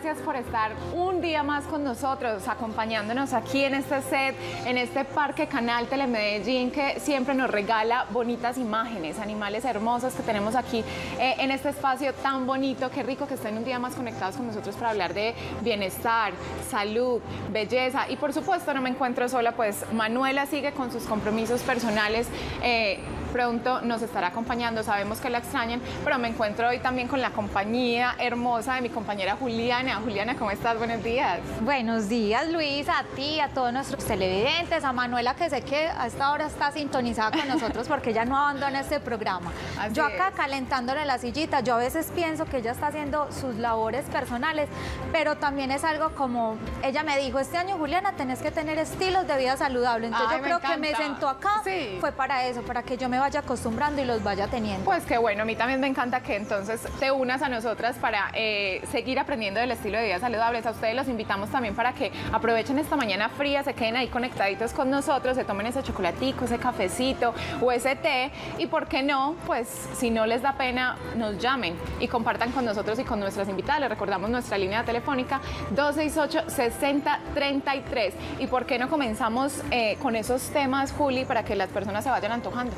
gracias por estar un día más con nosotros, acompañándonos aquí en este set, en este Parque Canal Telemedellín que siempre nos regala bonitas imágenes, animales hermosos que tenemos aquí eh, en este espacio tan bonito. Qué rico que estén un día más conectados con nosotros para hablar de bienestar, salud, belleza y por supuesto no me encuentro sola, pues Manuela sigue con sus compromisos personales. Eh, pronto nos estará acompañando, sabemos que la extrañan, pero me encuentro hoy también con la compañía hermosa de mi compañera Juliana. Juliana, ¿cómo estás? Buenos días. Buenos días, Luis, a ti, a todos nuestros televidentes, a Manuela, que sé que a esta hora está sintonizada con nosotros porque ella no abandona este programa. yo acá calentándole la sillita, yo a veces pienso que ella está haciendo sus labores personales, pero también es algo como, ella me dijo, este año, Juliana, tenés que tener estilos de vida saludable. Entonces yo creo que me sentó acá, fue para eso, para que yo me vaya acostumbrando y los vaya teniendo. Pues qué bueno, a mí también me encanta que entonces te unas a nosotras para eh, seguir aprendiendo del estilo de vida saludables. A ustedes los invitamos también para que aprovechen esta mañana fría, se queden ahí conectaditos con nosotros, se tomen ese chocolatico, ese cafecito o ese té y por qué no, pues si no les da pena, nos llamen y compartan con nosotros y con nuestras invitadas. Les recordamos nuestra línea telefónica 268-6033 y por qué no comenzamos eh, con esos temas, Juli, para que las personas se vayan antojando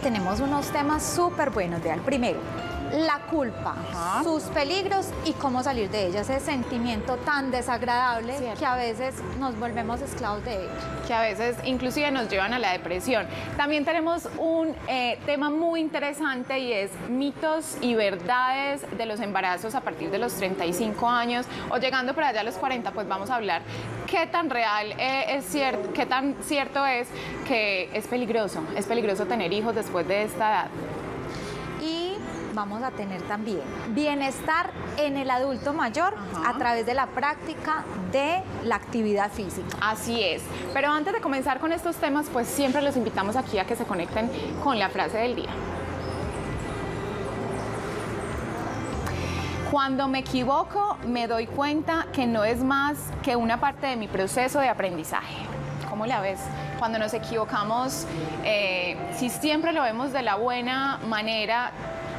tenemos unos temas súper buenos. Vean, primero, la culpa, sus peligros y cómo salir de ella, ese sentimiento tan desagradable que a veces nos volvemos esclavos de ella. Que a veces inclusive nos llevan a la depresión. También tenemos un eh, tema muy interesante y es mitos y verdades de los embarazos a partir de los 35 años o llegando por allá a los 40, pues vamos a hablar qué tan real eh, es cierto, qué tan cierto es que es peligroso, es peligroso tener hijos después de esta edad vamos a tener también bienestar en el adulto mayor a través de la práctica de la actividad física. Así es. Pero antes de comenzar con estos temas, pues siempre los invitamos aquí a que se conecten con la frase del día. Cuando me equivoco, me doy cuenta que no es más que una parte de mi proceso de aprendizaje. ¿Cómo la ves? Cuando nos equivocamos, eh, si siempre lo vemos de la buena manera,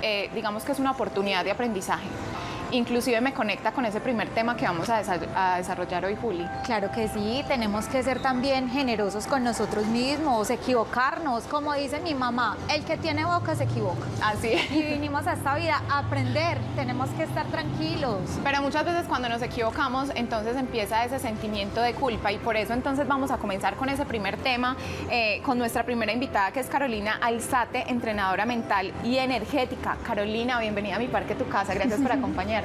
eh, digamos que es una oportunidad de aprendizaje inclusive me conecta con ese primer tema que vamos a, desarrollar hoy, Juli. Claro que sí, tenemos que ser también generosos con nosotros mismos, equivocarnos, como dice mi mamá, el que tiene boca se equivoca. Así Y vinimos a esta vida a aprender, tenemos que estar tranquilos. Pero muchas veces cuando nos equivocamos, entonces empieza ese sentimiento de culpa y por eso entonces vamos a comenzar con ese primer tema, eh, con nuestra primera invitada que es Carolina Alzate, entrenadora mental y energética. Carolina, bienvenida a mi parque, tu casa, gracias por acompañarnos.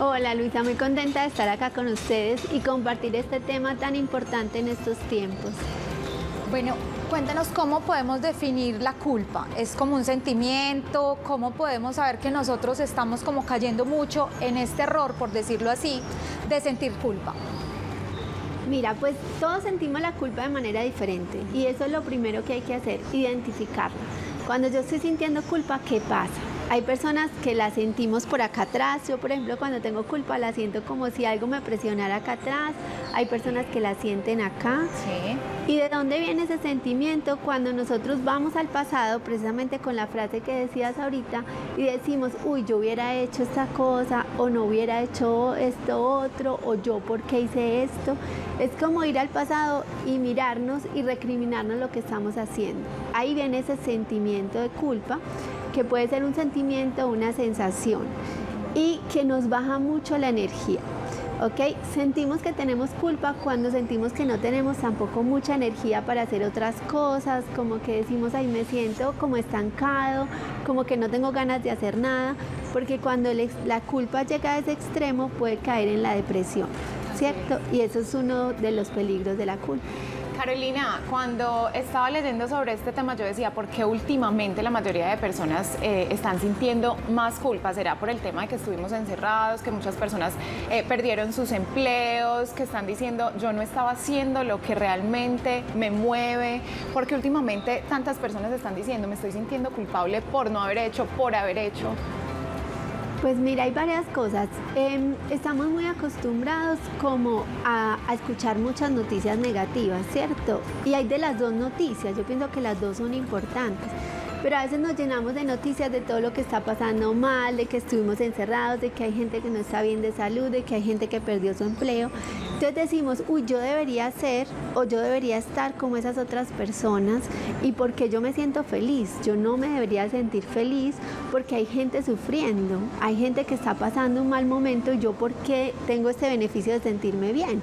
Hola Luisa, muy contenta de estar acá con ustedes y compartir este tema tan importante en estos tiempos. Bueno, cuéntanos cómo podemos definir la culpa. ¿Es como un sentimiento? ¿Cómo podemos saber que nosotros estamos como cayendo mucho en este error, por decirlo así, de sentir culpa? Mira, pues todos sentimos la culpa de manera diferente y eso es lo primero que hay que hacer, identificarla. Cuando yo estoy sintiendo culpa, ¿qué pasa? Hay personas que la sentimos por acá atrás. Yo, por ejemplo, cuando tengo culpa la siento como si algo me presionara acá atrás. Hay personas que la sienten acá. Sí. ¿Y de dónde viene ese sentimiento? Cuando nosotros vamos al pasado, precisamente con la frase que decías ahorita, y decimos, uy, yo hubiera hecho esta cosa, o no hubiera hecho esto otro, o yo, ¿por qué hice esto? Es como ir al pasado y mirarnos y recriminarnos lo que estamos haciendo. Ahí viene ese sentimiento de culpa que puede ser un sentimiento, una sensación y que nos baja mucho la energía. ¿ok? Sentimos que tenemos culpa cuando sentimos que no tenemos tampoco mucha energía para hacer otras cosas, como que decimos, ahí me siento como estancado, como que no tengo ganas de hacer nada, porque cuando la culpa llega a ese extremo puede caer en la depresión, ¿cierto? Y eso es uno de los peligros de la culpa. Carolina, cuando estaba leyendo sobre este tema, yo decía, ¿por qué últimamente la mayoría de personas eh, están sintiendo más culpa? ¿Será por el tema de que estuvimos encerrados, que muchas personas eh, perdieron sus empleos, que están diciendo, yo no estaba haciendo lo que realmente me mueve? Porque últimamente tantas personas están diciendo, me estoy sintiendo culpable por no haber hecho, por haber hecho. Pues mira, hay varias cosas. Em, estamos muy acostumbrados como a, escuchar muchas noticias negativas, ¿cierto? Y hay de las dos noticias, yo pienso que las dos son importantes. Pero a veces nos llenamos de noticias de todo lo que está pasando mal, de que estuvimos encerrados, de que hay gente que no está bien de salud, de que hay gente que perdió su empleo. Entonces decimos, uy, yo debería ser o yo debería estar como esas otras personas y porque yo me siento feliz. Yo no me debería sentir feliz porque hay gente sufriendo, hay gente que está pasando un mal momento y yo porque tengo este beneficio de sentirme bien.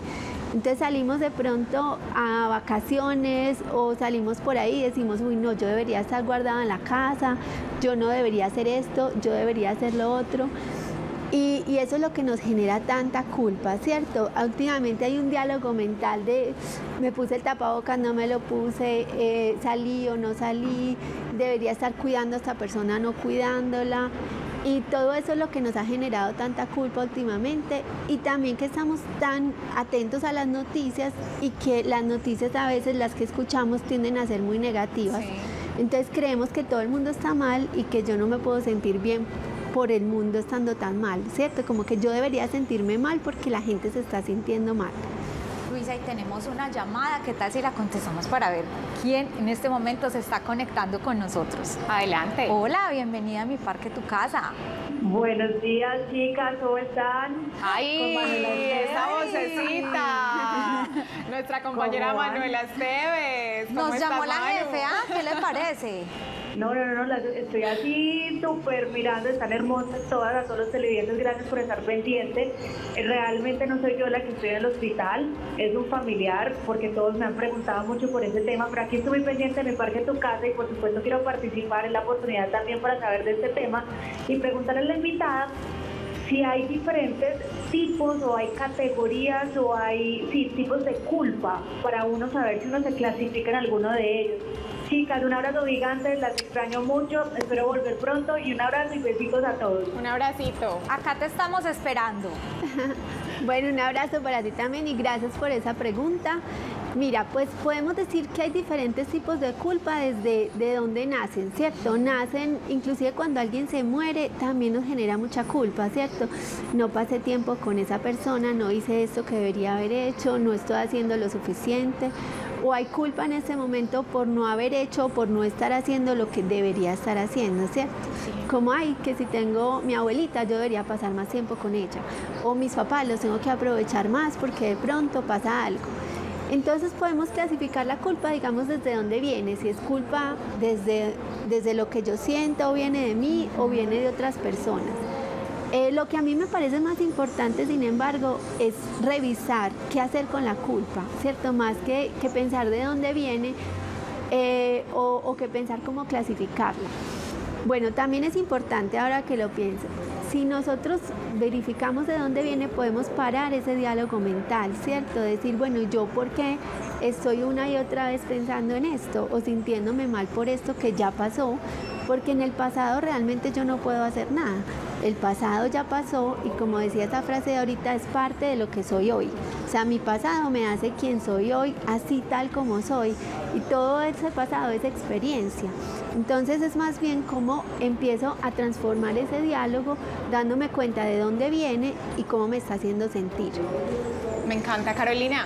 Entonces salimos de pronto a vacaciones o salimos por ahí y decimos, uy, no, yo debería estar guardada en la casa, yo no debería hacer esto, yo debería hacer lo otro. Y, eso es lo que nos genera tanta culpa, ¿cierto? Últimamente hay un diálogo mental de me puse el tapabocas, no me lo puse, eh, salí o no salí, debería estar cuidando a esta persona, no cuidándola. Y todo eso es lo que nos ha generado tanta culpa últimamente y también que estamos tan atentos a las noticias y que las noticias a veces las que escuchamos tienden a ser muy negativas. Entonces creemos que todo el mundo está mal y que yo no me puedo sentir bien por el mundo estando tan mal, ¿cierto? Como que yo debería sentirme mal porque la gente se está sintiendo mal. Y tenemos una llamada, ¿qué tal si la contestamos para ver quién en este momento se está conectando con nosotros? Adelante. Hola, bienvenida a mi parque, tu casa. Buenos días, chicas, ¿cómo están? ¡Ay! ¡Esa vocecita! Nuestra compañera Manuela Esteves. Nos llamó la jefe, ¿ah? ¿Qué le parece? No, no, no, las estoy así súper mirando, están hermosas todas, a todos los televidentes, gracias por estar pendiente. Eh, realmente no soy yo la que estoy en el hospital, es un familiar, porque todos me han preguntado mucho por ese tema, pero aquí estoy muy pendiente de mi parque tu casa y por supuesto quiero participar en la oportunidad también para saber de este tema y preguntarle a la invitada si hay diferentes tipos o hay categorías o hay sí, tipos de culpa para uno saber si uno se clasifica en alguno de ellos. Chicas, un abrazo gigante, las extraño mucho, espero volver pronto y un abrazo y besitos a todos. Un abracito. Acá te estamos esperando. bueno, un abrazo para ti también y gracias por esa pregunta. Mira, pues podemos decir que hay diferentes tipos de culpa desde de dónde nacen, ¿cierto? Nacen, inclusive cuando alguien se muere, también nos genera mucha culpa, ¿cierto? No pasé tiempo con esa persona, no hice esto que debería haber hecho, no estoy haciendo lo suficiente o hay culpa en ese momento por no haber hecho, por no estar haciendo lo que debería estar haciendo, ¿cierto? Como hay que si tengo mi abuelita, yo debería pasar más tiempo con ella, o mis papás los tengo que aprovechar más porque de pronto pasa algo. Entonces podemos clasificar la culpa, digamos, desde dónde viene, si es culpa desde, desde lo que yo siento o viene de mí o viene de otras personas. Eh, lo que a mí me parece más importante, sin embargo, es revisar qué hacer con la culpa, ¿cierto? Más que, pensar de dónde viene eh, o, o que pensar cómo clasificarla. Bueno, también es importante ahora que lo pienso. Si nosotros verificamos de dónde viene, podemos parar ese diálogo mental, ¿cierto? Decir, bueno, ¿yo por qué estoy una y otra vez pensando en esto o sintiéndome mal por esto que ya pasó? Porque en el pasado realmente yo no puedo hacer nada el pasado ya pasó y como decía esta frase de ahorita es parte de lo que soy hoy. O sea, mi pasado me hace quien soy hoy, así tal como soy. Y todo ese pasado es experiencia. Entonces es más bien como empiezo a transformar ese diálogo dándome cuenta de dónde viene y cómo me está haciendo sentir. Me encanta, Carolina.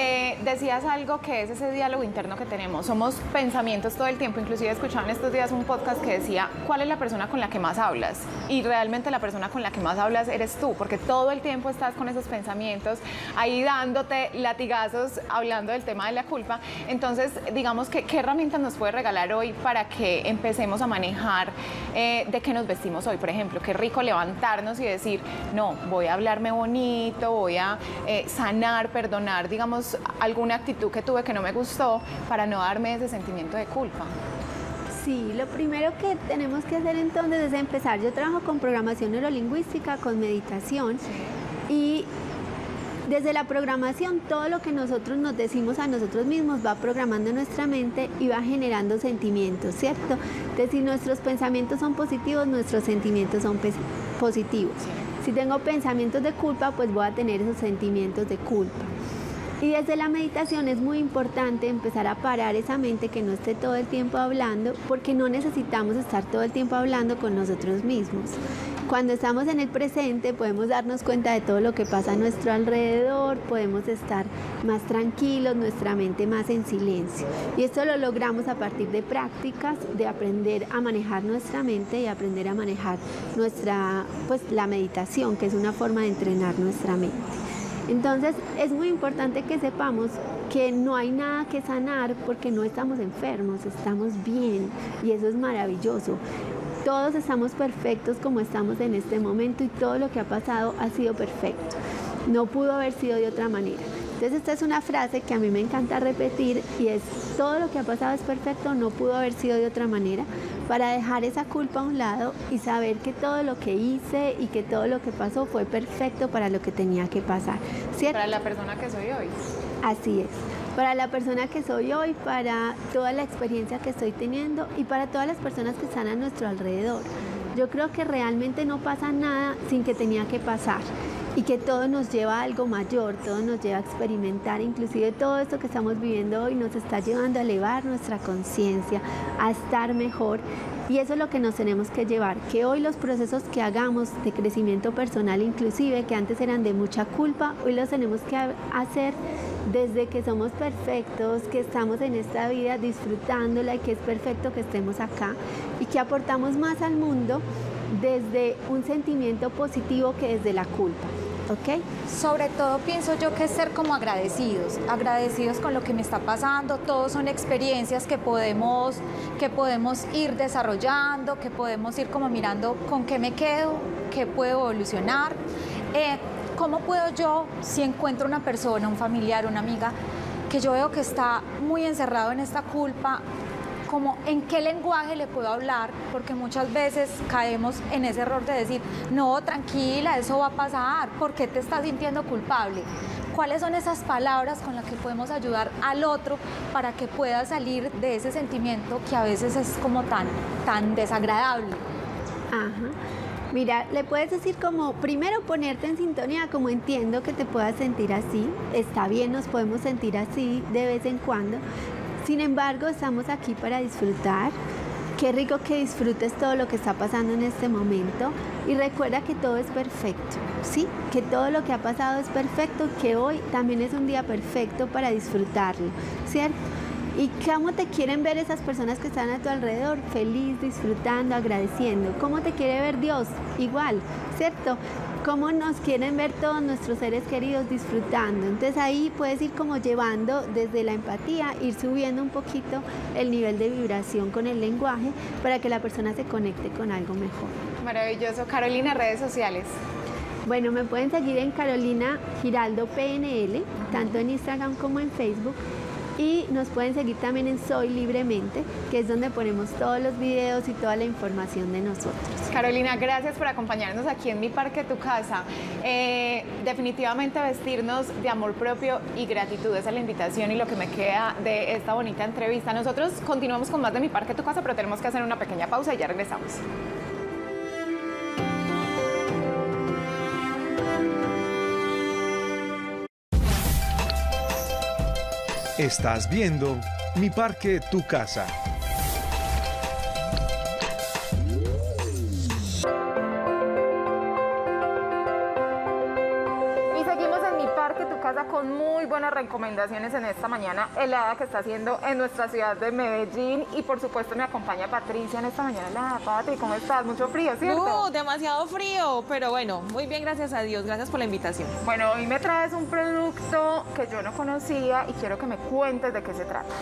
Eh, decías algo que es ese diálogo interno que tenemos. Somos pensamientos todo el tiempo. Inclusive escuchaba en estos días un podcast que decía, ¿cuál es la persona con la que más hablas? Y realmente la persona con la que más hablas eres tú, porque todo el tiempo estás con esos pensamientos ahí dándote latigazos hablando del tema de la culpa. Entonces, digamos que qué herramientas nos puede regalar hoy para que empecemos a manejar eh, de qué nos vestimos hoy. Por ejemplo, qué rico levantarnos y decir, no, voy a hablarme bonito, voy a eh, sanar, perdonar, digamos, alguna actitud que tuve que no me gustó para no darme ese sentimiento de culpa? Sí, lo primero que tenemos que hacer entonces es empezar. Yo trabajo con programación neurolingüística, con meditación y desde la programación todo lo que nosotros nos decimos a nosotros mismos va programando nuestra mente y va generando sentimientos, ¿cierto? Entonces si nuestros pensamientos son positivos, nuestros sentimientos son positivos. Si tengo pensamientos de culpa, pues voy a tener esos sentimientos de culpa. Y desde la meditación es muy importante empezar a parar esa mente que no esté todo el tiempo hablando, porque no necesitamos estar todo el tiempo hablando con nosotros mismos. Cuando estamos en el presente podemos darnos cuenta de todo lo que pasa a nuestro alrededor, podemos estar más tranquilos, nuestra mente más en silencio. Y esto lo logramos a partir de prácticas, de aprender a manejar nuestra mente y aprender a manejar nuestra, pues la meditación, que es una forma de entrenar nuestra mente. Entonces es muy importante que sepamos que no hay nada que sanar porque no estamos enfermos, estamos bien y eso es maravilloso. Todos estamos perfectos como estamos en este momento y todo lo que ha pasado ha sido perfecto. No pudo haber sido de otra manera. Entonces esta es una frase que a mí me encanta repetir y es todo lo que ha pasado es perfecto, no pudo haber sido de otra manera, para dejar esa culpa a un lado y saber que todo lo que hice y que todo lo que pasó fue perfecto para lo que tenía que pasar. Para la persona que soy hoy. Así es para la persona que soy hoy, para toda la experiencia que estoy teniendo y para todas las personas que están a nuestro alrededor. Yo creo que realmente no pasa nada sin que tenía que pasar y que todo nos lleva a algo mayor, todo nos lleva a experimentar, inclusive todo esto que estamos viviendo hoy nos está llevando a elevar nuestra conciencia, a estar mejor y eso es lo que nos tenemos que llevar, que hoy los procesos que hagamos de crecimiento personal inclusive, que antes eran de mucha culpa, hoy los tenemos que hacer desde que somos perfectos, que estamos en esta vida disfrutándola y que es perfecto que estemos acá y que aportamos más al mundo desde un sentimiento positivo que desde la culpa. ¿Ok? Sobre todo pienso yo que es ser como agradecidos, agradecidos con lo que me está pasando, todos son experiencias que podemos, que podemos ir desarrollando, que podemos ir como mirando con qué me quedo, qué puedo evolucionar. Eh, ¿Cómo puedo yo, si encuentro una persona, un familiar, una amiga, que yo veo que está muy encerrado en esta culpa, como en qué lenguaje le puedo hablar, porque muchas veces caemos en ese error de decir, no, tranquila, eso va a pasar, ¿por qué te estás sintiendo culpable? ¿Cuáles son esas palabras con las que podemos ayudar al otro para que pueda salir de ese sentimiento que a veces es como tan, tan desagradable? Ajá. Mira, le puedes decir como, primero ponerte en sintonía, como entiendo que te puedas sentir así, está bien, nos podemos sentir así de vez en cuando. Sin embargo, estamos aquí para disfrutar. Qué rico que disfrutes todo lo que está pasando en este momento y recuerda que todo es perfecto, ¿sí? Que todo lo que ha pasado es perfecto, que hoy también es un día perfecto para disfrutarlo, ¿cierto? ¿Y cómo te quieren ver esas personas que están a tu alrededor? Feliz, disfrutando, agradeciendo. ¿Cómo te quiere ver Dios? Igual, ¿cierto? ¿Cómo nos quieren ver todos nuestros seres queridos disfrutando? Entonces ahí puedes ir como llevando desde la empatía, ir subiendo un poquito el nivel de vibración con el lenguaje para que la persona se conecte con algo mejor. Maravilloso. Carolina, redes sociales. Bueno, me pueden seguir en Carolina Giraldo PNL, tanto en Instagram como en Facebook y nos pueden seguir también en Soy Libremente, que es donde ponemos todos los videos y toda la información de nosotros. Carolina, gracias por acompañarnos aquí en mi parque, tu casa. Eh, definitivamente vestirnos de amor propio y gratitud, es la invitación y lo que me queda de esta bonita entrevista. Nosotros continuamos con más de mi parque, tu casa, pero tenemos que hacer una pequeña pausa y ya regresamos. Estás viendo Mi Parque, Tu Casa. Recomendaciones en esta mañana helada que está haciendo en nuestra ciudad de Medellín y por supuesto me acompaña Patricia en esta mañana helada. Pati, ¿cómo estás? Mucho frío, ¿cierto? No, demasiado frío, pero bueno, muy bien, gracias a Dios. Gracias por la invitación. Bueno, hoy me traes un producto que yo no conocía y quiero que me cuentes de qué se trata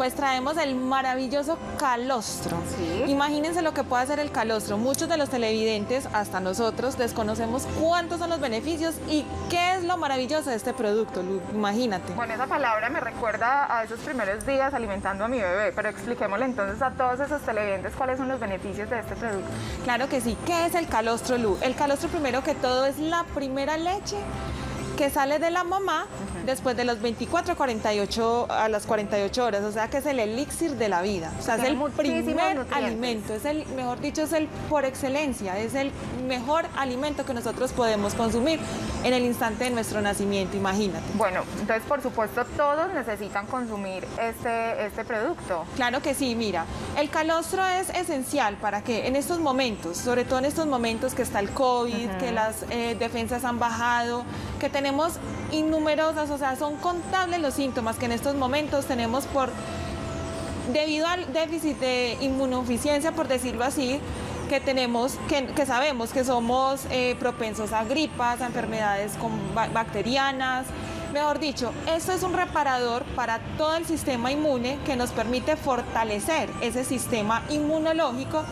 pues traemos el maravilloso calostro. Imagínense lo que puede hacer el calostro. Muchos de los televidentes, hasta nosotros, desconocemos cuántos son los beneficios y qué es lo maravilloso de este producto, Imagínate. Bueno, esa palabra me recuerda a esos primeros días alimentando a mi bebé, pero expliquémosle entonces a todos esos televidentes cuáles son los beneficios de este producto. Claro que sí. ¿Qué es el calostro, Lu? El calostro primero que todo es la primera leche que sale de la mamá después de los 24 a 48 a las 48 horas, o sea que es el elixir de la vida, o sea, es el primer alimento, es el mejor dicho es el por excelencia, es el mejor alimento que nosotros podemos consumir en el instante de nuestro nacimiento, imagínate. Bueno, entonces por supuesto todos necesitan consumir este este producto. Claro que sí, mira, el calostro es esencial para que en estos momentos, sobre todo en estos momentos que está el COVID, que las eh, defensas han bajado, que tenemos innumerosas, o sea, son contables los síntomas que en estos momentos tenemos por debido al déficit de inmunodeficiencia, por decirlo así, que tenemos, que, sabemos que somos eh, propensos a gripas, a enfermedades bacterianas, mejor dicho, esto es un reparador para todo el sistema inmune que nos permite fortalecer ese sistema inmunológico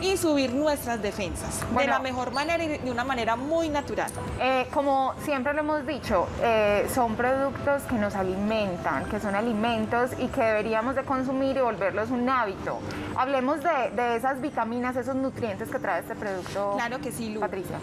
y subir nuestras defensas de la mejor manera y de una manera muy natural. Eh, como siempre lo hemos dicho, eh, son productos que nos alimentan, que son alimentos y que deberíamos de consumir y volverlos un hábito. Hablemos de, esas vitaminas, esos nutrientes que trae este producto. Claro que sí, Lu. Patricia.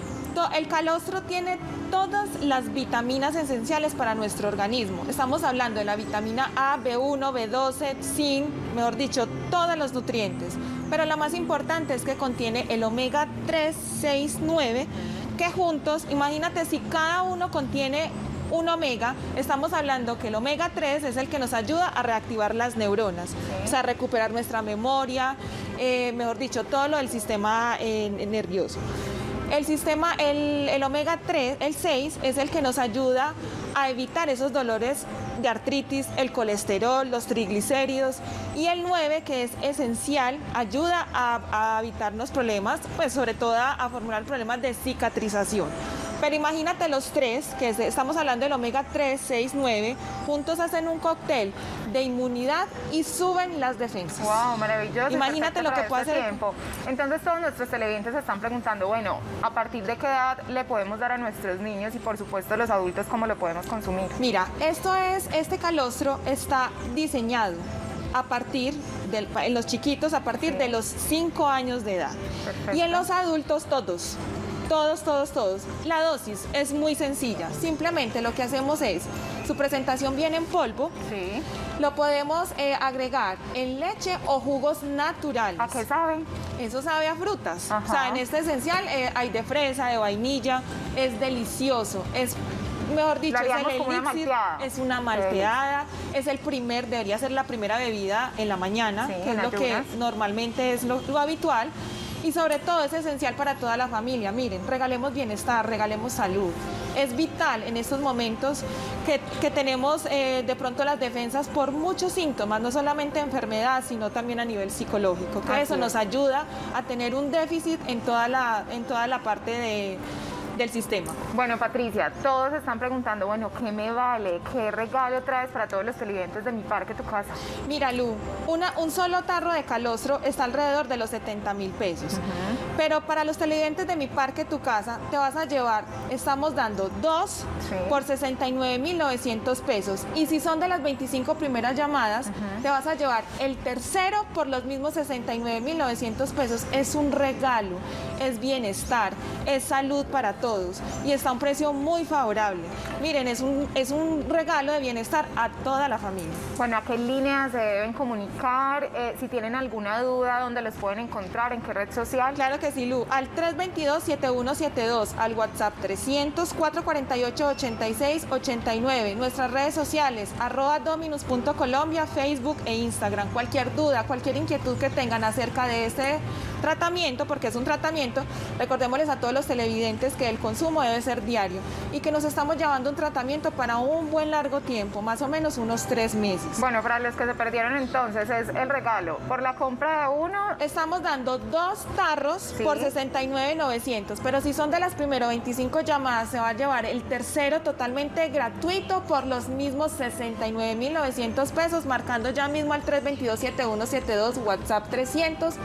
El calostro tiene todas las vitaminas esenciales para nuestro organismo. Estamos hablando de la vitamina A, B1, B12, zinc, mejor dicho, todos los nutrientes. Pero la más importante es que contiene el omega 3, 6, 9, que juntos, imagínate si cada uno contiene un omega, estamos hablando que el omega 3 es el que nos ayuda a reactivar las neuronas, o sea, recuperar nuestra memoria, eh, mejor dicho, todo lo del sistema eh, nervioso. El sistema, el, omega 3, el 6, es el que nos ayuda a evitar esos dolores de artritis, el colesterol, los triglicéridos y el 9 que es esencial, ayuda a, evitarnos problemas, pues sobre todo a formular problemas de cicatrización. Pero imagínate los tres, que estamos hablando del omega 3, 6, 9, juntos hacen un cóctel de inmunidad y suben las defensas. ¡Wow! Maravilloso. Imagínate lo que puede este hacer. Tiempo. Entonces todos nuestros televidentes se están preguntando, bueno, ¿a partir de qué edad le podemos dar a nuestros niños y por supuesto los adultos cómo lo podemos consumir? Mira, esto es, este calostro está diseñado a partir de en los chiquitos a partir de los 5 años de edad. Y en los adultos todos. Todos, todos, todos. La dosis es muy sencilla. Simplemente lo que hacemos es, su presentación viene en polvo. Sí. Lo podemos eh, agregar en leche o jugos naturales. ¿A qué saben? Eso sabe a frutas. O sea, en este esencial eh, hay de fresa, de vainilla. Es delicioso. Es mejor dicho, es el elixir, es una malteada, es el primer, debería ser la primera bebida en la mañana, que es lo que normalmente es lo habitual y sobre todo es esencial para toda la familia. Miren, regalemos bienestar, regalemos salud. Es vital en estos momentos que, tenemos eh, de pronto las defensas por muchos síntomas, no solamente enfermedad, sino también a nivel psicológico, que eso nos ayuda a tener un déficit en toda la, en toda la parte de del sistema. Bueno, Patricia, todos están preguntando, bueno, ¿qué me vale? ¿Qué regalo traes para todos los televidentes de mi parque, tu casa? Mira, Lu, una, un solo tarro de calostro está alrededor de los 70 mil pesos. Pero para los televidentes de mi parque, tu casa, te vas a llevar, estamos dando dos por 69 mil 900 pesos. Y si son de las 25 primeras llamadas, te vas a llevar el tercero por los mismos 69 mil 900 pesos. Es un regalo, es bienestar, es salud para todos y está a un precio muy favorable. Miren, es un, es un regalo de bienestar a toda la familia. Bueno, ¿a qué líneas se deben comunicar? Eh, si tienen alguna duda, ¿dónde los pueden encontrar? ¿En qué red social? Claro que sí, Lu. Al 322-7172, al WhatsApp 300-448-8689. Nuestras redes sociales, arroba dominus.colombia, Facebook e Instagram. Cualquier duda, cualquier inquietud que tengan acerca de este tratamiento, porque es un tratamiento, recordémosles a todos los televidentes que el consumo debe ser diario y que nos estamos llevando un tratamiento para un buen largo tiempo, más o menos unos tres meses. Bueno, para los que se perdieron entonces es el regalo. Por la compra de uno... Estamos dando dos tarros por 69,900, pero si son de las primeras 25 llamadas se va a llevar el tercero totalmente gratuito por los mismos 69,900 pesos, marcando ya mismo al 322-7172, WhatsApp 300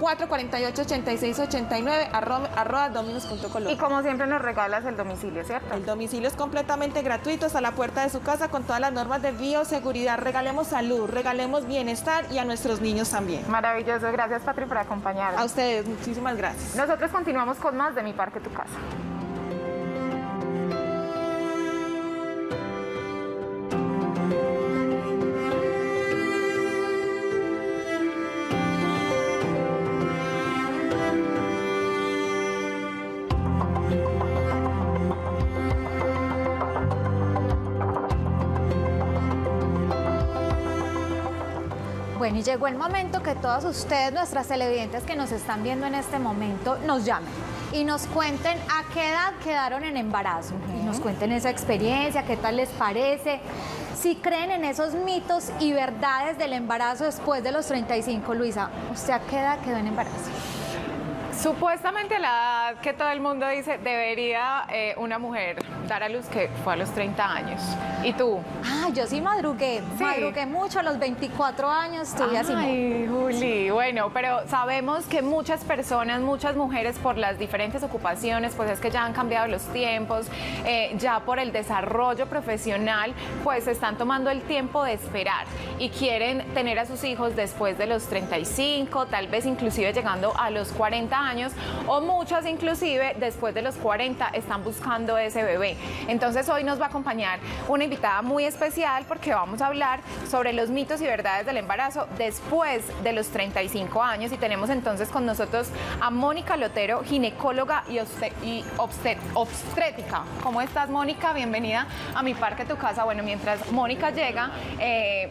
448-8689 arroba dominos.com. Y como siempre nos regalas el domicilio, ¿cierto? El domicilio es completamente gratuito, a la puerta de su casa con todas las normas de bioseguridad. Regalemos salud, regalemos bienestar y a nuestros niños también. Maravilloso, gracias Patri por acompañarnos. A ustedes, muchísimas gracias. Nosotros continuamos con más de Mi Parque Tu Casa. Bueno, y llegó el momento que todas ustedes, nuestras televidentes que nos están viendo en este momento, nos llamen y nos cuenten a qué edad quedaron en embarazo. Y nos cuenten esa experiencia, qué tal les parece. Si creen en esos mitos y verdades del embarazo después de los 35, Luisa, ¿usted a qué edad quedó en embarazo? Supuestamente la edad que todo el mundo dice debería eh, una mujer dar a luz que fue a los 30 años. ¿Y tú? Ah, yo sí madrugué, madrugué mucho, a los 24 años estuve así. Ay, Juli, bueno, pero sabemos que muchas personas, muchas mujeres por las diferentes ocupaciones, pues es que ya han cambiado los tiempos, eh, ya por el desarrollo profesional, pues están tomando el tiempo de esperar y quieren tener a sus hijos después de los 35, tal vez inclusive llegando a los 40 años o muchas inclusive después de los 40 están buscando ese bebé. Entonces hoy nos va a acompañar una invitada muy especial porque vamos a hablar sobre los mitos y verdades del embarazo después de los 35 años y tenemos entonces con nosotros a Mónica Lotero, ginecóloga y, obstétrica. ¿Cómo estás Mónica? Bienvenida a mi parque, tu casa. Bueno, mientras Mónica llega... Eh,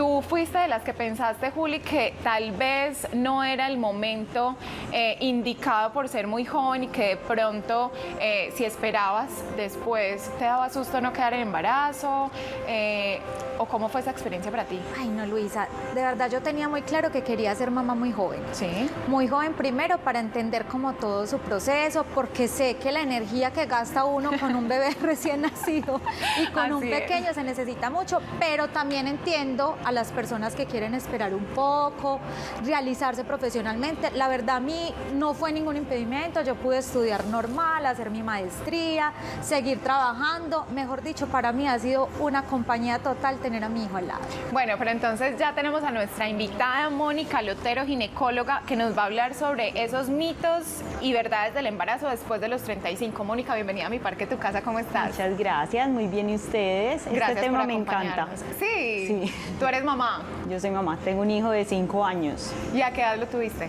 Tú fuiste de las que pensaste, Juli, que tal vez no era el momento eh, indicado por ser muy joven y que de pronto, eh, si esperabas después, te daba susto no quedar en embarazo. Eh, ¿O cómo fue esa experiencia para ti? Ay, no, Luisa, de verdad yo tenía muy claro que quería ser mamá muy joven. Sí. Muy joven primero para entender como todo su proceso, porque sé que la energía que gasta uno con un bebé recién nacido y con un pequeño se necesita mucho, pero también entiendo a las personas que quieren esperar un poco, realizarse profesionalmente. La verdad a mí no fue ningún impedimento, yo pude estudiar normal, hacer mi maestría, seguir trabajando. Mejor dicho, para mí ha sido una compañía total tener a mi hijo al lado. Bueno, pero entonces ya tenemos a nuestra invitada Mónica Lotero, ginecóloga, que nos va a hablar sobre esos mitos y verdades del embarazo después de los 35. Mónica, bienvenida a mi parque, tu casa, ¿cómo estás? Muchas gracias, muy bien, ¿y ustedes? Este gracias este tema me encanta. Sí, sí. ¿Tú eres mamá? Yo soy mamá, tengo un hijo de 5 años. ¿Y a qué edad lo tuviste?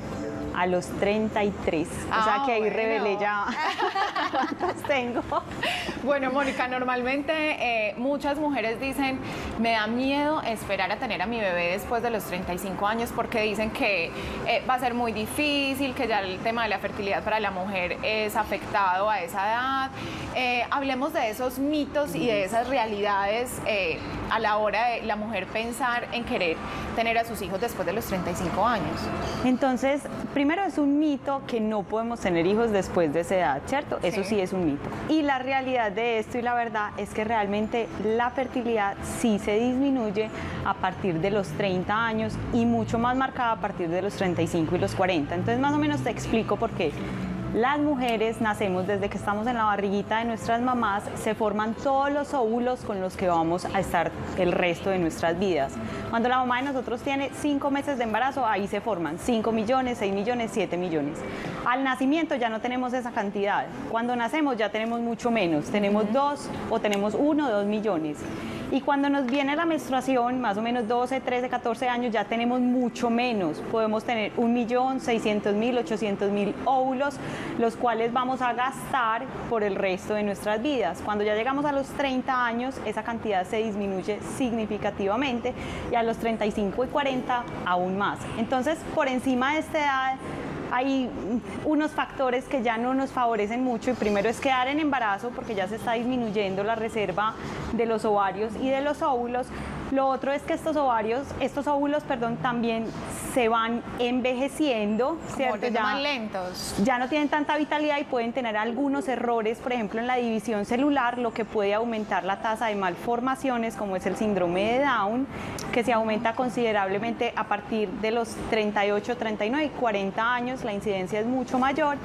a los 33. o sea ah, que ahí revelé ya tengo. Bueno, Mónica, normalmente eh, muchas mujeres dicen, me da miedo esperar a tener a mi bebé después de los 35 años porque dicen que eh, va a ser muy difícil, que ya el tema de la fertilidad para la mujer es afectado a esa edad. Eh, hablemos de esos mitos y de esas realidades a la hora de la mujer pensar en querer tener a sus hijos después de los 35 años. Entonces, primero es un mito que no podemos tener hijos después de esa edad, ¿cierto? Eso sí es un mito. Y la realidad de esto y la verdad es que realmente la fertilidad sí se disminuye a partir de los 30 años y mucho más marcada a partir de los 35 y los 40. Entonces más o menos te explico por qué. Las mujeres nacemos desde que estamos en la barriguita de nuestras mamás, se forman todos los óvulos con los que vamos a estar el resto de nuestras vidas. Cuando la mamá de nosotros tiene 5 meses de embarazo, ahí se forman 5 millones, 6 millones, 7 millones. Al nacimiento ya no tenemos esa cantidad. Cuando nacemos ya tenemos mucho menos, tenemos 2 o tenemos 1 o 2 millones. Y cuando nos viene la menstruación, más o menos 12, 13, 14 años, ya tenemos mucho menos. Podemos tener 1.600.000, 800.000 óvulos, los cuales vamos a gastar por el resto de nuestras vidas. Cuando ya llegamos a los 30 años, esa cantidad se disminuye significativamente y a los 35 y 40 aún más. Entonces, por encima de esta edad, hay unos factores que ya no nos favorecen mucho y primero es quedar en embarazo porque ya se está disminuyendo la reserva de los ovarios y de los óvulos lo otro es que estos ovarios, estos óvulos, perdón, también se van envejeciendo, ¿cierto? Ya, más lentos. Ya no tienen tanta vitalidad y pueden tener algunos errores, por ejemplo, en la división celular, lo que puede aumentar la tasa de malformaciones, como es el síndrome de Down, que se aumenta considerablemente a partir de los 38, 39 y 40 años, la incidencia es mucho mayor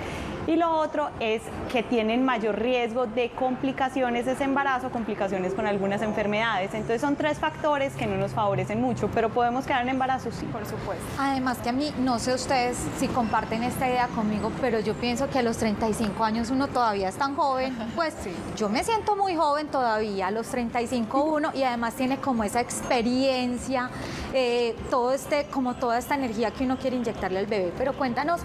y lo otro es que tienen mayor riesgo de complicaciones de ese embarazo, complicaciones con algunas enfermedades. Entonces son tres factores que no nos favorecen mucho, pero podemos quedar en embarazo, sí. Por supuesto. Además que a mí, no sé ustedes si comparten esta idea conmigo, pero yo pienso que a los 35 años uno todavía es tan joven. Pues sí. yo me siento muy joven todavía, a los 35 uno, y además tiene como esa experiencia, eh, todo este, como toda esta energía que uno quiere inyectarle al bebé. Pero cuéntanos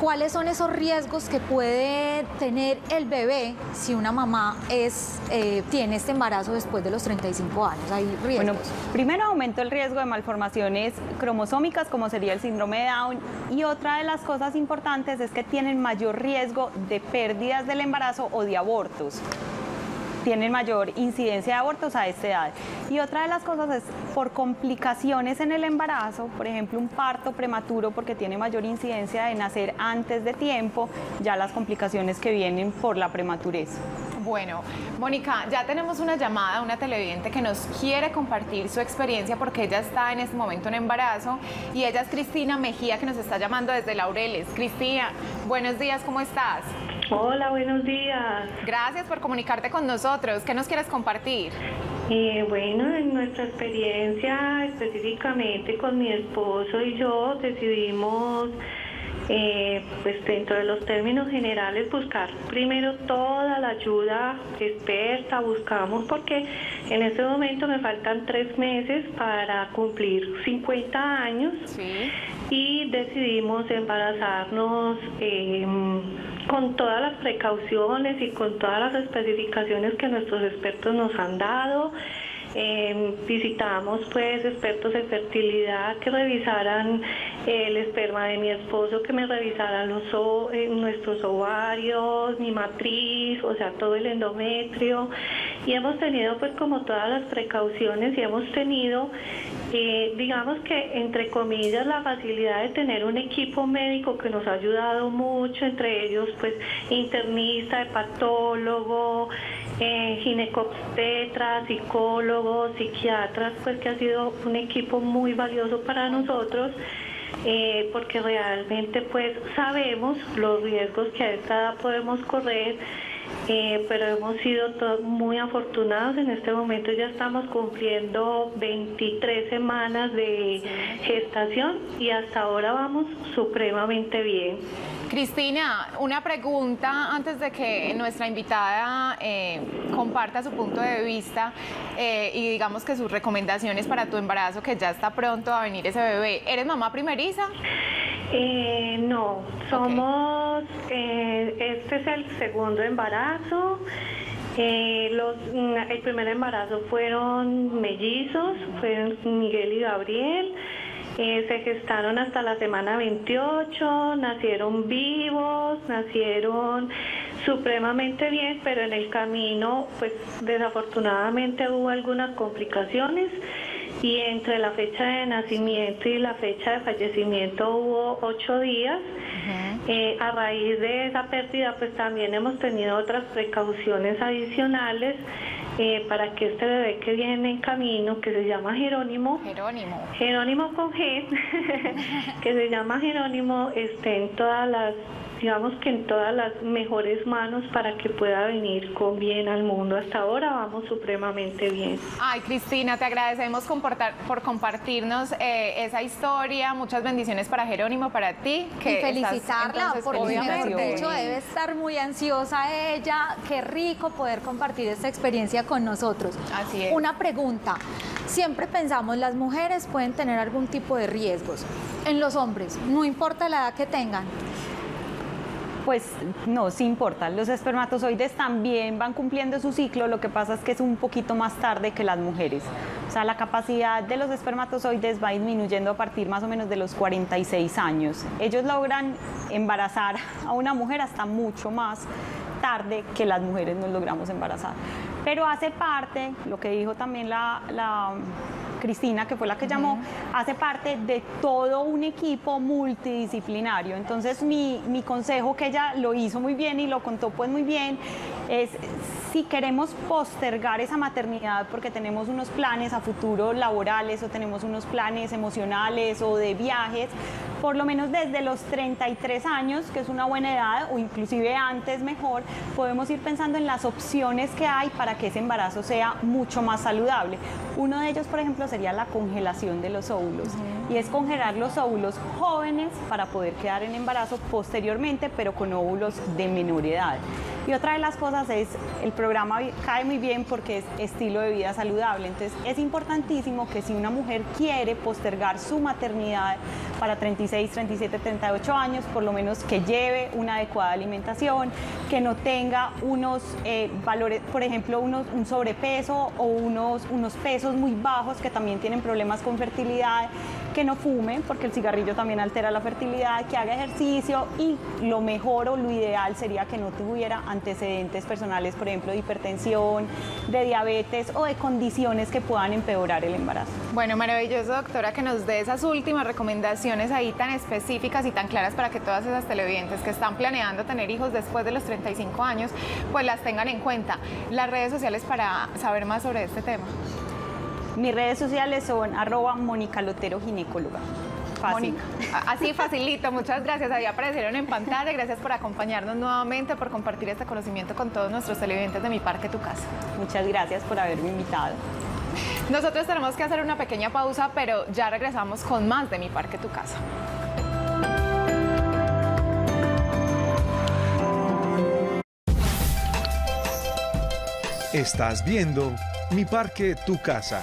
¿cuáles son esos riesgos que puede tener el bebé si una mamá es, eh, tiene este embarazo después de los 35 años? ¿Hay riesgos? Bueno, primero aumenta el riesgo de malformaciones cromosómicas como sería el síndrome de Down y otra de las cosas importantes es que tienen mayor riesgo de pérdidas del embarazo o de abortos tienen mayor incidencia de abortos a esta edad. Y otra de las cosas es por complicaciones en el embarazo, por ejemplo un parto prematuro porque tiene mayor incidencia de nacer antes de tiempo, ya las complicaciones que vienen por la prematurez. Bueno, Mónica, ya tenemos una llamada, una televidente que nos quiere compartir su experiencia porque ella está en este momento en embarazo y ella es Cristina Mejía que nos está llamando desde Laureles. Cristina, buenos días, ¿cómo estás? Hola, buenos días. Gracias por comunicarte con nosotros. ¿Qué nos quieres compartir? Eh, bueno, en nuestra experiencia específicamente con mi esposo y yo decidimos eh, pues dentro de los términos generales buscar primero toda la ayuda experta, buscamos porque en este momento me faltan tres meses para cumplir 50 años y decidimos embarazarnos em, con todas las precauciones y con todas las especificaciones que nuestros expertos nos han dado. Eh, visitamos pues expertos en fertilidad que revisaran el esperma de mi esposo, que me revisaran los eh, nuestros ovarios, mi matriz, o sea, todo el endometrio. Y hemos tenido pues como todas las precauciones y hemos tenido, eh, digamos que entre comillas, la facilidad de tener un equipo médico que nos ha ayudado mucho, entre ellos pues internista, hepatólogo, eh, ginecobstetra, psicólogos, psiquiatras, pues que ha sido un equipo muy valioso para nosotros. Eh, porque realmente pues sabemos los riesgos que a esta edad podemos correr, eh, pero hemos sido muy afortunados. En este momento ya estamos cumpliendo 23 semanas de gestación y hasta ahora vamos supremamente bien. Cristina, una pregunta antes de que nuestra invitada eh, comparta su punto de vista eh, y digamos que sus recomendaciones para tu embarazo, que ya está pronto a venir ese bebé. ¿Eres mamá primeriza? Eh, no, somos, este es el segundo embarazo. Los, mm, el primer embarazo fueron mellizos, fueron Miguel y Gabriel. Eh, se gestaron hasta la semana 28, nacieron vivos, nacieron supremamente bien, pero en el camino, pues desafortunadamente hubo algunas complicaciones y entre la fecha de nacimiento y la fecha de fallecimiento hubo ocho días. Eh, a raíz de esa pérdida, pues también hemos tenido otras precauciones adicionales eh, para que este bebé que viene en camino, que se llama Jerónimo, Jerónimo, Jerónimo con G, que se llama Jerónimo, esté en todas las digamos que en todas las mejores manos para que pueda venir con bien al mundo. Hasta ahora vamos supremamente bien. Ay, Cristina, te agradecemos por compartirnos eh, esa historia. Muchas bendiciones para Jerónimo, para ti. Que y felicitarla, porque obviamente, de hecho debe estar muy ansiosa ella. Qué rico poder compartir esta experiencia con nosotros. Así es. Una pregunta. Siempre pensamos, las mujeres pueden tener algún tipo de riesgos. En los hombres, no importa la edad que tengan. Pues no, sí importa. Los espermatozoides también van cumpliendo su ciclo, lo que pasa es que es un poquito más tarde que las mujeres. O sea, la capacidad de los espermatozoides va disminuyendo a partir más o menos de los 46 años. Ellos logran embarazar a una mujer hasta mucho más tarde que las mujeres nos logramos embarazar. Pero hace parte, lo que dijo también la, la Cristina, que fue la que llamó, hace parte de todo un equipo multidisciplinario. Entonces mi, mi consejo, que ella lo hizo muy bien y lo contó pues muy bien, es si queremos postergar esa maternidad porque tenemos unos planes a futuro laborales o tenemos unos planes emocionales o de viajes, por lo menos desde los 33 años, que es una buena edad, o inclusive antes mejor, podemos ir pensando en las opciones que hay para que ese embarazo sea mucho más saludable. Uno de ellos, por ejemplo, sería la congelación de los óvulos. Y es congelar los óvulos jóvenes para poder quedar en embarazo posteriormente, pero con óvulos de menor edad. Y otra de las cosas es, el programa cae muy bien porque es estilo de vida saludable. Entonces es importantísimo que si una mujer quiere postergar su maternidad para 36, 37, 38 años, por lo menos que lleve una adecuada alimentación, que no tenga unos eh, valores, por ejemplo, unos, un sobrepeso o unos, unos pesos muy bajos que también tienen problemas con fertilidad, que no fume, porque el cigarrillo también altera la fertilidad, que haga ejercicio y lo mejor o lo ideal sería que no tuviera antecedentes personales, por ejemplo, de hipertensión, de diabetes o de condiciones que puedan empeorar el embarazo. Bueno, maravilloso doctora que nos dé esas últimas recomendaciones ahí tan específicas y tan claras para que todas esas televidentes que están planeando tener hijos después de los 35 años, pues las tengan en cuenta. Las redes sociales para saber más sobre este tema. Mis redes sociales son arroba Mónica Lotero Ginecóloga. Mónica, así facilito, muchas gracias. Ahí aparecieron en pantalla. Gracias por acompañarnos nuevamente, por compartir este conocimiento con todos nuestros televidentes de Mi Parque Tu Casa. Muchas gracias por haberme invitado. Nosotros tenemos que hacer una pequeña pausa, pero ya regresamos con más de Mi Parque Tu Casa. Estás viendo Mi Parque Tu Casa.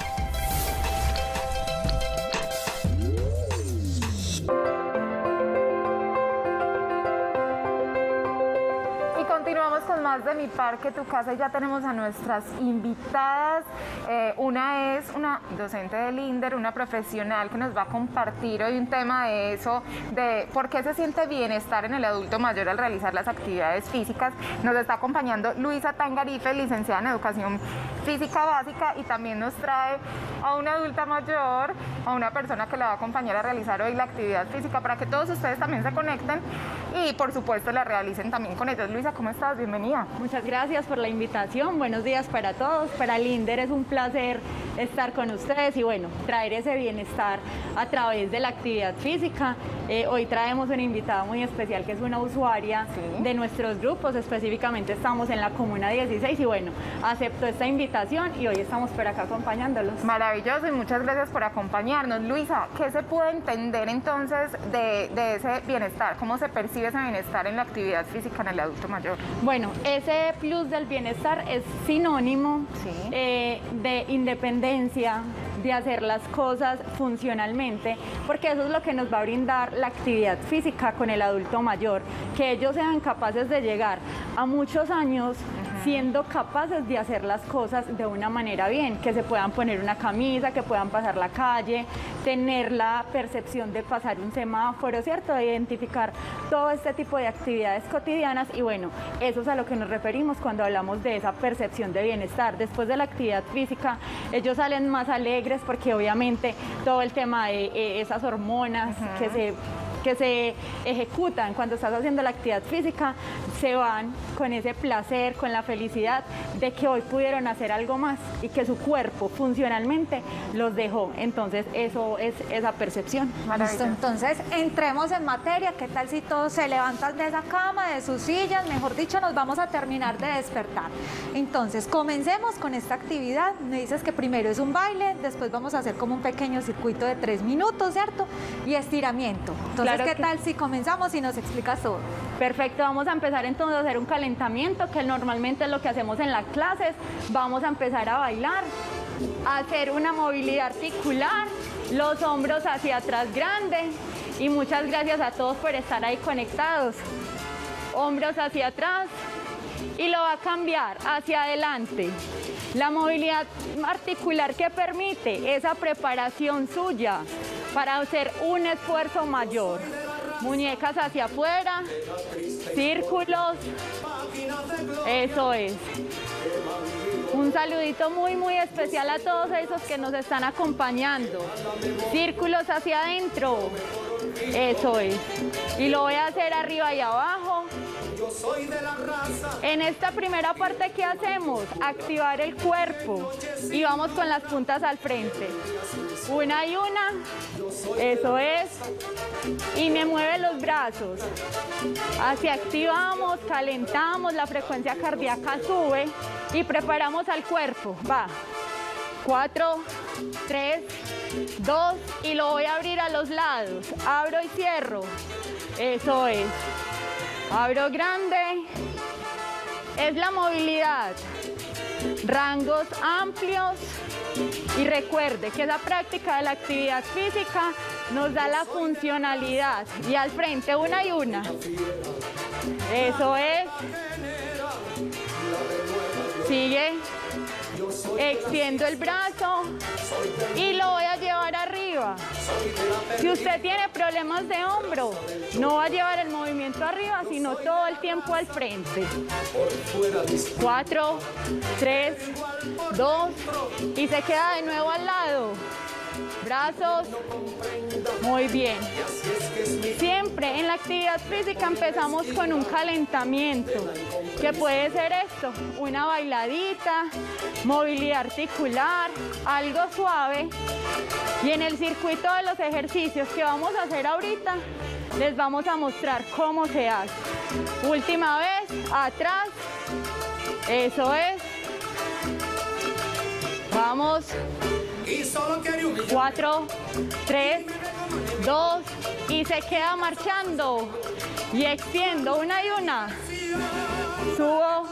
Mi parque, tu casa, y ya tenemos a nuestras invitadas. Eh, una es una docente del INDER, una profesional que nos va a compartir hoy un tema de eso, de por qué se siente bienestar en el adulto mayor al realizar las actividades físicas. Nos está acompañando Luisa Tangarife, licenciada en Educación Física Básica, y también nos trae a una adulta mayor, a una persona que la va a acompañar a realizar hoy la actividad física, para que todos ustedes también se conecten y por supuesto la realicen también con ellos. Luisa, ¿cómo estás? Bienvenida. Muchas gracias por la invitación. Buenos días para todos. Para Linder es un placer estar con ustedes y bueno, traer ese bienestar a través de la actividad física. Eh, hoy traemos una invitada muy especial que es una usuaria de nuestros grupos, específicamente estamos en la Comuna 16 y bueno, aceptó esta invitación y hoy estamos por acá acompañándolos. Maravilloso y muchas gracias por acompañarnos. Luisa, ¿qué se puede entender entonces de, de ese bienestar? ¿Cómo se percibe ese bienestar en la actividad física en el adulto mayor? Bueno, ese plus del bienestar es sinónimo eh, de independencia, de hacer las cosas funcionalmente, porque eso es lo que nos va a brindar la actividad física con el adulto mayor, que ellos sean capaces de llegar a muchos años siendo capaces de hacer las cosas de una manera bien, que se puedan poner una camisa, que puedan pasar la calle, tener la percepción de pasar un semáforo, ¿cierto? De identificar todo este tipo de actividades cotidianas y bueno, eso es a lo que nos referimos cuando hablamos de esa percepción de bienestar. Después de la actividad física, ellos salen más alegres porque obviamente todo el tema de eh, esas hormonas que se que se ejecutan cuando estás haciendo la actividad física se van con ese placer, con la felicidad de que hoy pudieron hacer algo más y que su cuerpo funcionalmente los dejó. Entonces eso es esa percepción. Listo, entonces entremos en materia. ¿Qué tal si todos se levantan de esa cama, de sus sillas? Mejor dicho, nos vamos a terminar de despertar. Entonces, comencemos con esta actividad. Me dices que primero es un baile, después vamos a hacer como un pequeño circuito de tres minutos, ¿cierto? Y estiramiento. ¿Qué tal si comenzamos y nos explicas todo? Perfecto, vamos a empezar entonces a hacer un calentamiento, que normalmente es lo que hacemos en las clases. Vamos a empezar a bailar, a hacer una movilidad articular, los hombros hacia atrás grande. Y muchas gracias a todos por estar ahí conectados. Hombros hacia atrás y lo va a cambiar hacia adelante. La movilidad articular que permite esa preparación suya para hacer un esfuerzo mayor. Muñecas hacia afuera, círculos, eso es. Un saludito muy, muy especial a todos esos que nos están acompañando. Círculos hacia adentro, eso es. Y lo voy a hacer arriba y abajo. En esta primera parte, ¿qué hacemos? Activar el cuerpo y vamos con las puntas al frente. Una y una, eso es. Y me mueve los brazos. Así activamos, calentamos, la frecuencia cardíaca sube y preparamos al cuerpo. Va. Cuatro, tres, dos y lo voy a abrir a los lados. Abro y cierro. Eso es. Abro grande. es la movilidad. Rangos amplios y recuerde que la práctica de la actividad física nos da la funcionalidad. Y al frente, una y una. Eso es. Sigue. Extiendo el brazo y lo voy a llevar arriba. Si usted tiene problemas de hombro, no va a llevar el movimiento arriba, sino todo el tiempo al frente. Cuatro, tres, dos y se queda de nuevo al lado. Brazos. Muy bien. Siempre en la actividad física empezamos con un calentamiento, que puede ser esto, una bailadita, movilidad articular, algo suave. Y en el circuito de los ejercicios que vamos a hacer ahorita, les vamos a mostrar cómo se hace. Última vez, atrás. Eso es. Vamos. Cuatro, tres, dos y se queda marchando. Y extiendo una y una. Subo.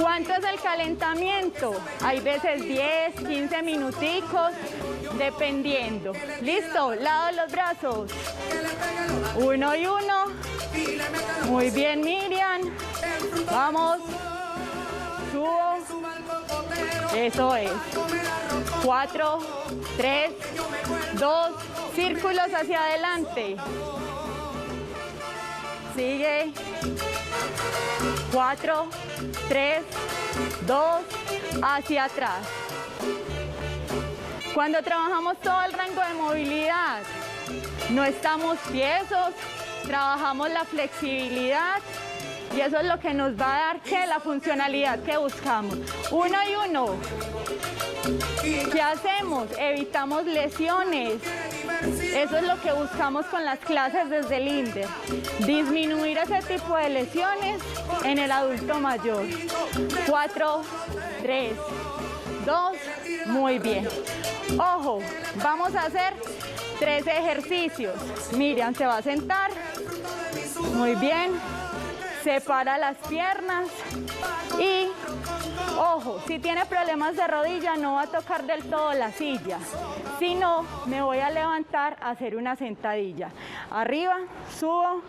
¿Cuánto es el calentamiento? Hay veces 10, 15 minuticos, dependiendo. ¿Listo? Lado los brazos. Uno y uno. Muy bien, Miriam. Vamos. Subo. Eso es. Cuatro, tres, dos, círculos hacia adelante. Sigue. Cuatro, tres, dos, hacia atrás. Cuando trabajamos todo el rango de movilidad, no estamos tiesos, trabajamos la flexibilidad y eso es lo que nos va a dar que la funcionalidad que buscamos. Uno y uno. ¿Qué hacemos? Evitamos lesiones. Eso es lo que buscamos con las clases desde el INDER. Disminuir ese tipo de lesiones en el adulto mayor. Cuatro, tres, dos, muy bien. Ojo, vamos a hacer tres ejercicios. Miriam se va a sentar. Muy bien separa las piernas y, ojo, si tiene problemas de rodilla no va a tocar del todo la silla, sino me voy a levantar a hacer una sentadilla. Arriba, subo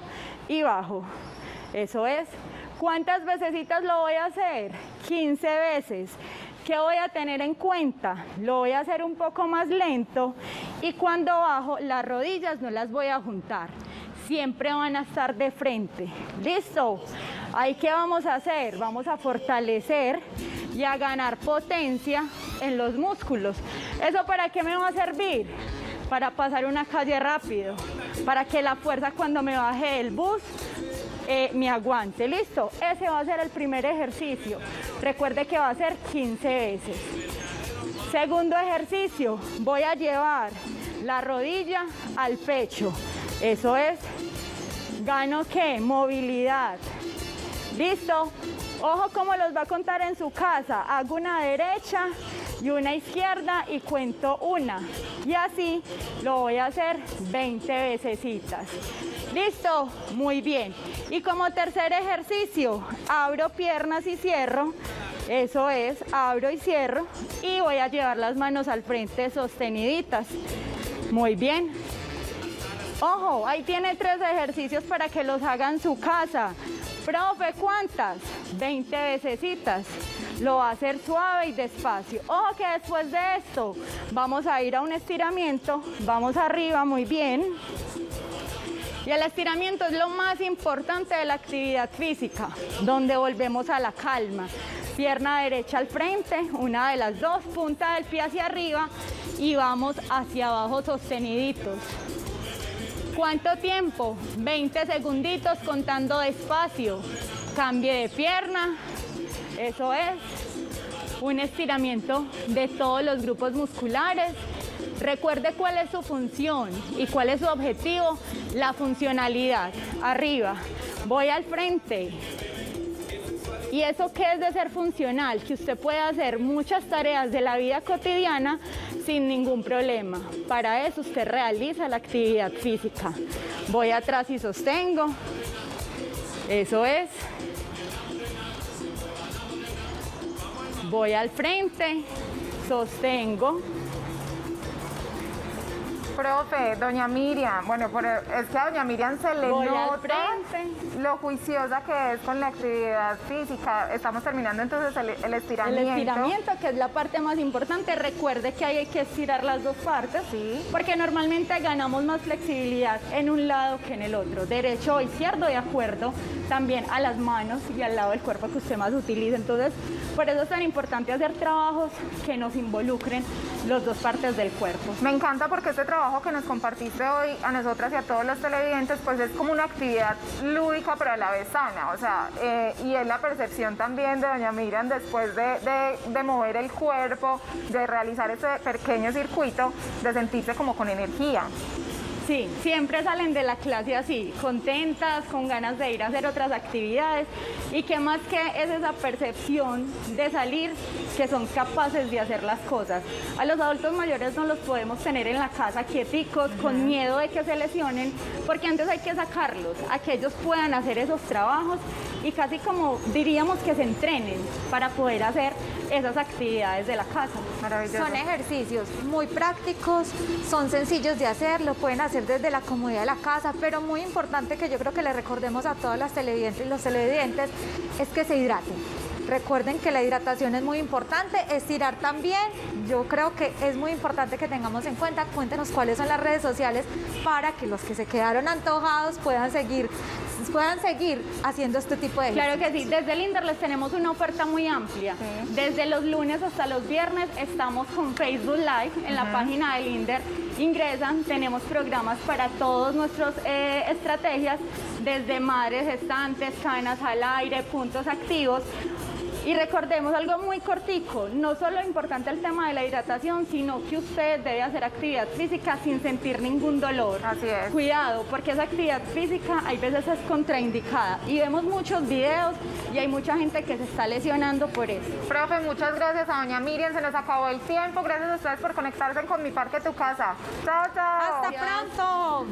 y bajo. Eso es. ¿Cuántas veces lo voy a hacer? 15 veces. ¿Qué voy a tener en cuenta? Lo voy a hacer un poco más lento y cuando bajo las rodillas no las voy a juntar siempre van a estar de frente. ¿Listo? Ahí qué vamos a hacer? Vamos a fortalecer y a ganar potencia en los músculos. ¿Eso para qué me va a servir? Para pasar una calle rápido, para que la fuerza cuando me baje el bus eh, me aguante. ¿Listo? Ese va a ser el primer ejercicio. Recuerde que va a ser 15 veces. Segundo ejercicio, voy a llevar la rodilla al pecho. Eso es, gano qué? Movilidad. ¿Listo? Ojo cómo los va a contar en su casa. Hago una derecha y una izquierda y cuento una. Y así lo voy a hacer 20 veces. ¿Listo? Muy bien. Y como tercer ejercicio, abro piernas y cierro. Eso es, abro y cierro. Y voy a llevar las manos al frente sosteniditas. Muy bien. Ojo, ahí tiene tres ejercicios para que los hagan en su casa. Profe, ¿cuántas? 20 vecesitas. Lo va a hacer suave y despacio. Ojo que después de esto vamos a ir a un estiramiento. Vamos arriba, muy bien. Y el estiramiento es lo más importante de la actividad física, donde volvemos a la calma. Pierna derecha al frente, una de las dos, punta del pie hacia arriba y vamos hacia abajo sosteniditos. ¿Cuánto tiempo? 20 segunditos contando despacio. Cambie de pierna. Eso es un estiramiento de todos los grupos musculares. Recuerde cuál es su función y cuál es su objetivo. La funcionalidad. Arriba. Voy al frente. ¿Y eso qué es de ser funcional? Que usted puede hacer muchas tareas de la vida cotidiana sin ningún problema. Para eso usted realiza la actividad física. Voy atrás y sostengo. Eso es. Voy al frente, sostengo. Profe, doña Miriam, bueno, es que a doña Miriam se le nota lo juiciosa que es con la actividad física. Estamos terminando entonces el, estiramiento. El estiramiento, que es la parte más importante. Recuerde que hay que estirar las dos partes, ¿sí? porque normalmente ganamos más flexibilidad en un lado que en el otro. Derecho o izquierdo, de acuerdo también a las manos y al lado del cuerpo que usted más utilice. Entonces, por eso es tan importante hacer trabajos que nos involucren las dos partes del cuerpo. Me encanta porque este trabajo que nos compartiste hoy a nosotras y a todos los televidentes, pues es como una actividad lúdica pero a la vez sana, o sea, eh, y es la percepción también de doña Miriam después de, de mover el cuerpo, de realizar ese pequeño circuito, de sentirse como con energía. Sí, siempre salen de la clase así, contentas, con ganas de ir a hacer otras actividades y que más que es esa percepción de salir que son capaces de hacer las cosas. A los adultos mayores no los podemos tener en la casa quieticos, con miedo de que se lesionen, porque antes hay que sacarlos, a que ellos puedan hacer esos trabajos y casi como diríamos que se entrenen para poder hacer esas actividades de la casa. Son ejercicios muy prácticos, son sencillos de hacer, lo pueden hacer desde la comodidad de la casa, pero muy importante que yo creo que le recordemos a todas las televidentes y los televidentes es que se hidraten. Recuerden que la hidratación es muy importante, estirar también. Yo creo que es muy importante que tengamos en cuenta, cuéntenos cuáles son las redes sociales para que los que se quedaron antojados puedan seguir puedan seguir haciendo este tipo de Claro que sí, desde el INDER les tenemos una oferta muy amplia. Desde los lunes hasta los viernes estamos con Facebook Live en la página del INDER. Ingresan, tenemos programas para todos nuestros eh, estrategias, desde madres gestantes, cadenas al aire, puntos activos. Y recordemos algo muy cortico, no solo importante el tema de la hidratación, sino que usted debe hacer actividad física sin sentir ningún dolor. Así es. Cuidado, porque esa actividad física hay veces es contraindicada y vemos muchos videos y hay mucha gente que se está lesionando por eso. Profe, muchas gracias a doña Miriam, se nos acabó el tiempo, gracias a ustedes por conectarse con Mi Parque Tu Casa. Chao, chao. Hasta pronto.